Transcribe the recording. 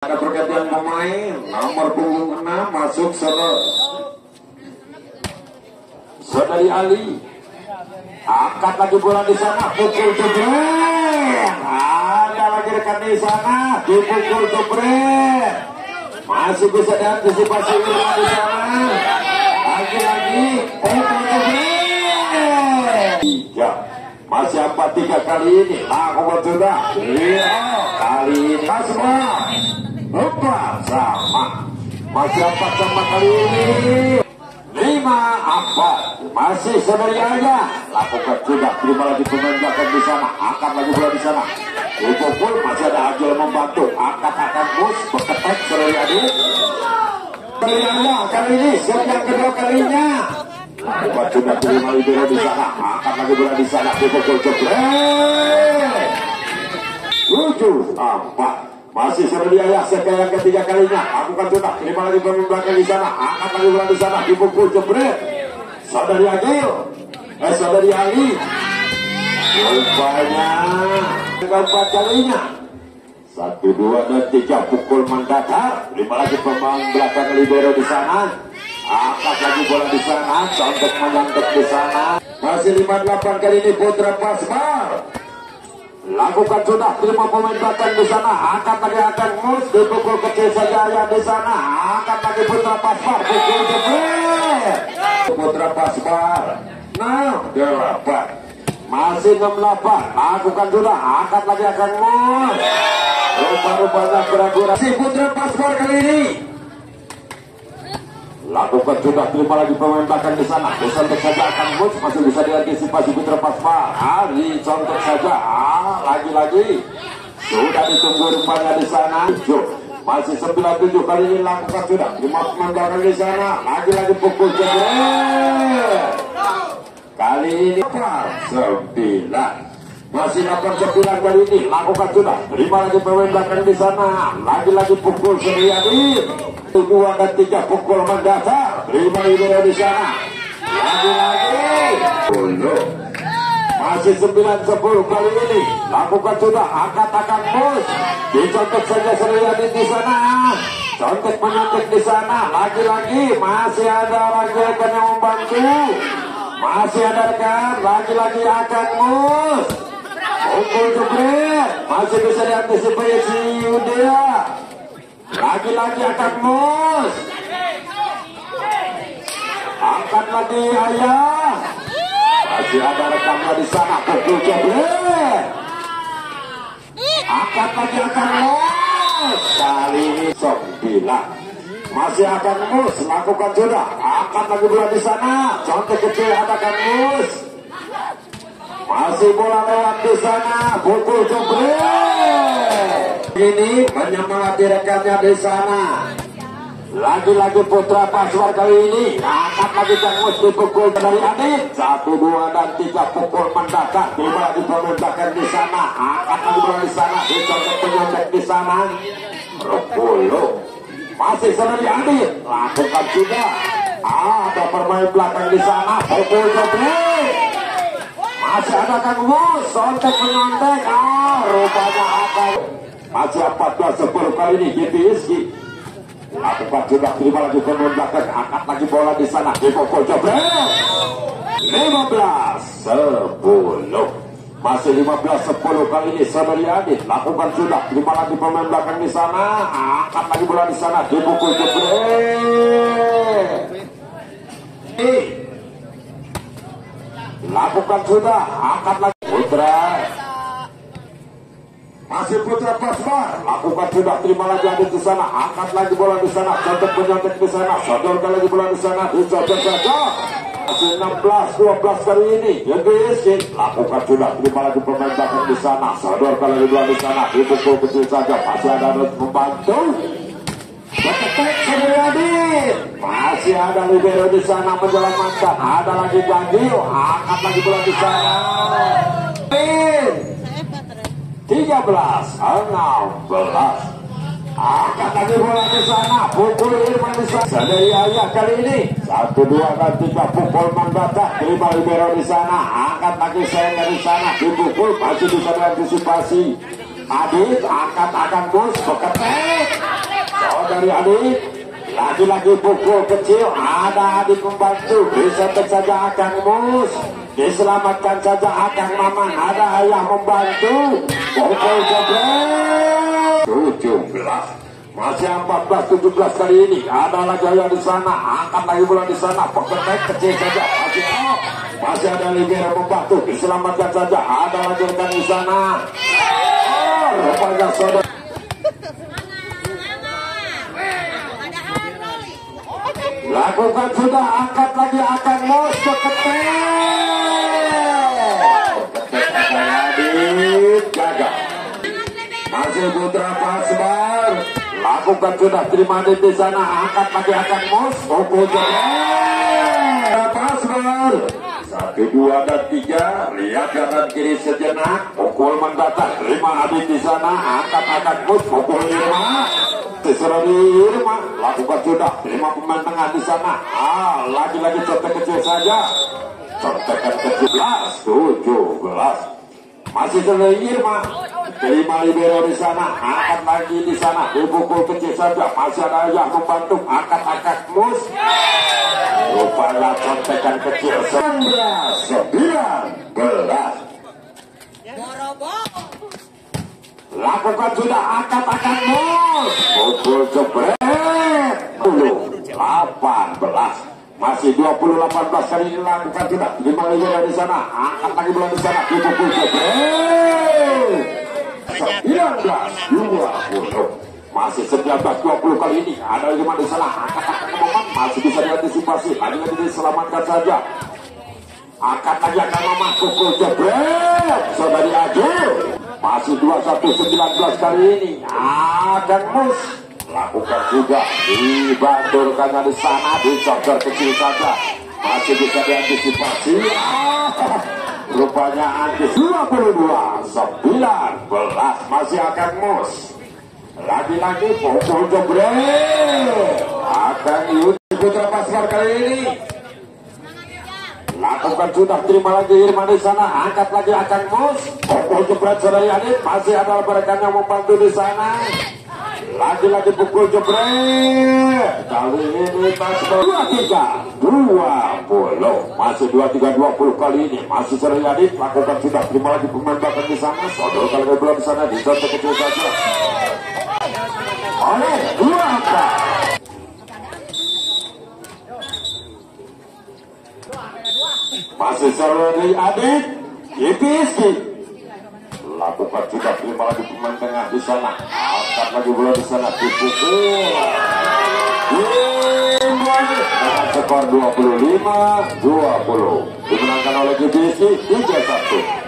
Ada pergantian pemain nomor punggung 6 masuk Solo. Saudari Ali. Angkat lagi bola di sana pukul jebret. Ada lagi rekan di sana dipukul jebret. Masih bisa diantisipasi bola di sana. Lagi-lagi pukul jebret. Tiga masih apa tiga kali ini. Lakukan sudah iya kali ini semua lupa sama masih apa sama kali ini? Lima apa masih saudari aja. Lakukan juga. Terima lagi pemain belakang di sana. Angkat lagi bola di sana. Pukul masih ada Agil membantu. Angkat akan bus berketek. Adik saudari aja kali ini set kedua kalinya? Lakukan juga terima libero di sana. Angkat lagi bola di sana. Pukul jebret tujuh empat masih sedia ya sekali yang ketiga kalinya? Lakukan sudah terima lagi pemain belakang di sana. Angkat lagi bola di sana. Dipukul jebret. Saudari Agil eh saudari Ali. Rupanya. Keempat kalinya. Satu dua dan tiga. Pukul mendatar lima lagi pemain belakang libero di sana. Angkat lagi bola di sana. Contek menyantek di sana. Masih lima delapan kali ini Putra Pasbar lakukan sudah terima pemain di sana. Angkat lagi akan mus dipukul kecil saja ya di sana. Angkat lagi Putra Pasbar pukul jebret Putra Pasbar nah delapan. Masih 68 lakukan sudah angkat lagi akan mus. Rupa-rupanya keraguan si Putra Pasbar kali ini lakukan sudah terima lagi pemain belakang di sana. Contek saja akan mus masih bisa diantisipasi Putra Pasma. Hari contek saja. Ah, lagi-lagi. Sudah ditunggu rupanya di sana. Tujuh. Masih 97 kali ini lakukan sudah. Terima pemain belakang di sana. Lagi-lagi pukul jebret kali ini sembilan masih 89 kali ini lakukan sudah. Terima lagi pemain belakang di sana. Lagi-lagi pukul Suryadi dua dan tiga pukul mendasar. Terima libero di sana. Lagi-lagi. Masih 9 10 kali ini. Lakukan sudah angkat akan bus dicontek saja Suryadi di sana. Contek menyontek di sana. Lagi-lagi masih ada rekan yang membantu. Masih ada rekan lagi-lagi akan mus pukul jebret masih bisa diantisipasi Yudia lagi-lagi akan mus angkat lagi ayah masih ada rekannya di sana. Pukul jebret angkat lagi akan mus kali ini sembilan masih akan mus lakukan sudah. Angkat lagi bola di sana. Contoh kecil akan mus masih bola lewat di sana pukul jebret. Ini menyemangati rekannya di sana. Lagi-lagi putra Paswar kali ini angkat lagi Kang Mus dipukul dari Adit satu dua dan tiga pukul mendatar tiba lagi pementakan di sana. Angkat lagi bola di sana dicontek penyontek di sana. Repuluh masih dari Adit lakukan juga. Ah, ada permain belakang di sana pukul jebret masih ada Kang Mus sontek menyontek ah rupanya akan masih 14 10 kali ini GPSG lakukan sudah terima lagi pemain belakang angkat lagi bola di sana di pokok jebret 15 10 masih 15 10 kali ini saudari Adit lakukan sudah terima lagi pemain belakang di sana angkat lagi bola di sana di pokok jebret lakukan sudah angkat lagi. Putra. Masih Putra Pasmar lakukan sudah terima lagi ada di sana. Angkat lagi bola di sana. Contek penyontek di sana. Sodorkan lagi bola di sana. Dicocok saja masih 16 12 kali ini. GGSC lakukan sudah terima lagi pemain di sana. Sodorkan lagi bola di sana. Dipukul kecil saja. Masih ada harus masih ada libero di sana menyelamatkan ada lagi Ganjil angkat lagi bola di sana. 13 16 angkat lagi bola di sana pukul Irman di sana. Dari ayah kali ini. Satu dua dan tiga pukul mandata terima libero di sana. Angkat lagi saya dari sana. Dipukul masih bisa diantisipasi. Adit angkat akan bus beketek dari adik lagi-lagi pukul kecil ada adik membantu. Bisa saja akan mus. Diselamatkan saja akan maman ada ayah membantu. Pukul jebret. 17 masih 14 17 kali ini. Ada lagi ayah di sana. Angkat lagi bola di sana. Pekerjaan kecil saja. Masih oh, masih ada libero membantu. Diselamatkan saja. Ada lagi rekan di sana. Oh rupanya saudara Lakukan sudah, angkat lagi akan mus ke gagal. Masih Putra Pasbar. Lakukan sudah, terima di sana, angkat lagi akan. Pukul Putra Pasbar. Satu, dua, dan tiga. Lihat kanan kiri sejenak. Pukul mendatar. Terima Adit di sana, angkat akan mus. Pukul lima. Terserah di Irma, lakukan sudah. Terima pemain tengah di sana. Ah, lagi-lagi contek kecil saja. Contekan kecil. 17. Masih terlalu Irma. Terima libero di sana. Angkat lagi di sana. Dipukul kecil saja. Masih ada yang membantu. Angkat-angkat mus. Rupanya contekan kecil. 19. 19. Lakukan sudah angkat-angkat mus. Pukul jebret. 10. 18. Masih 20 18 kali ini lakukan sudah. Lima lagi dari sana. Angkat lagi bola di sana. Dipukul jebret. 19. 20. Masih 19 20 kali ini. Ada lima di sana. Momen. Masih bisa diantisipasi. Lagi-lagi diselamatkan saja. Angkat lagi akan mamah pukul jebret. Saudari Aju. Masih 21-19 kali ini. Akan mus. Lakukan juga. Dibandurkannya di sana. Dicokor kecil saja. Masih bisa diantisipasi. Ah, rupanya antis 22. 19. Masih akan mus. Lagi-lagi pukul jebret. Akan Yudi Putra Pasar kali ini. Lakukan sudah terima lagi Irma di sana. Angkat lagi akan mus. Pukul jebret Adit. Masih ada rekan yang membantu di sana. Lagi-lagi pukul jebret. Kali ini tas dua tiga dua puluh. Masih dua tiga dua puluh kali ini. Masih Adit. Lakukan sudah terima lagi pemain belakang di sana. Saudara kalau bola di sana. Di kecil saja. Oleh dua angka. Masih selalu adik IPSG lakukan juga terima lagi pemain tengah di sana. Angkat lagi bola di sana. Dipukul. Dengan skor 25 20 dimenangkan oleh GBSG 3-1